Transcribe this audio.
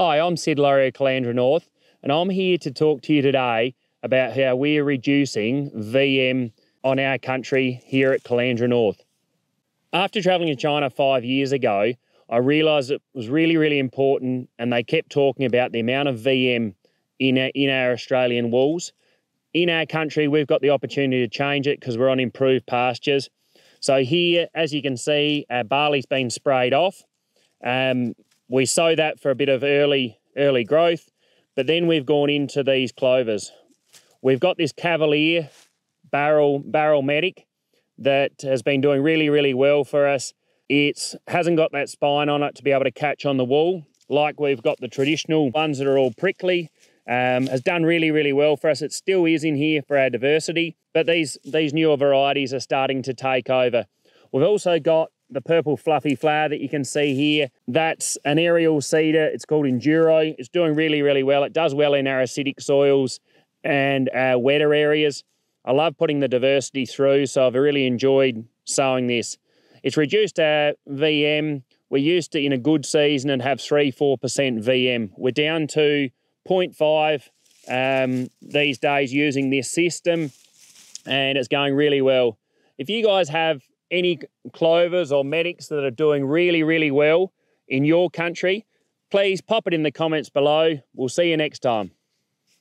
Hi, I'm Sid Laurier, Collandra North, and I'm here to talk to you today about how we are reducing VM on our country here at Collandra North. After travelling to China five years ago, I realised it was really, really important, and they kept talking about the amount of VM in our, in our Australian wools. In our country, we've got the opportunity to change it because we're on improved pastures. So here, as you can see, our barley's been sprayed off. Um, we sow that for a bit of early, early growth, but then we've gone into these clovers. We've got this Cavalier barrel, barrel medic that has been doing really, really well for us. It hasn't got that spine on it to be able to catch on the wall like we've got the traditional ones that are all prickly. Um, has done really, really well for us. It still is in here for our diversity, but these, these newer varieties are starting to take over. We've also got the purple fluffy flower that you can see here. That's an aerial cedar. It's called Enduro. It's doing really, really well. It does well in our acidic soils and our wetter areas. I love putting the diversity through, so I've really enjoyed sowing this. It's reduced our VM. We used to, in a good season, and have 3 4% VM. We're down to 0.5 um, these days using this system, and it's going really well. If you guys have any clovers or medics that are doing really, really well in your country, please pop it in the comments below. We'll see you next time.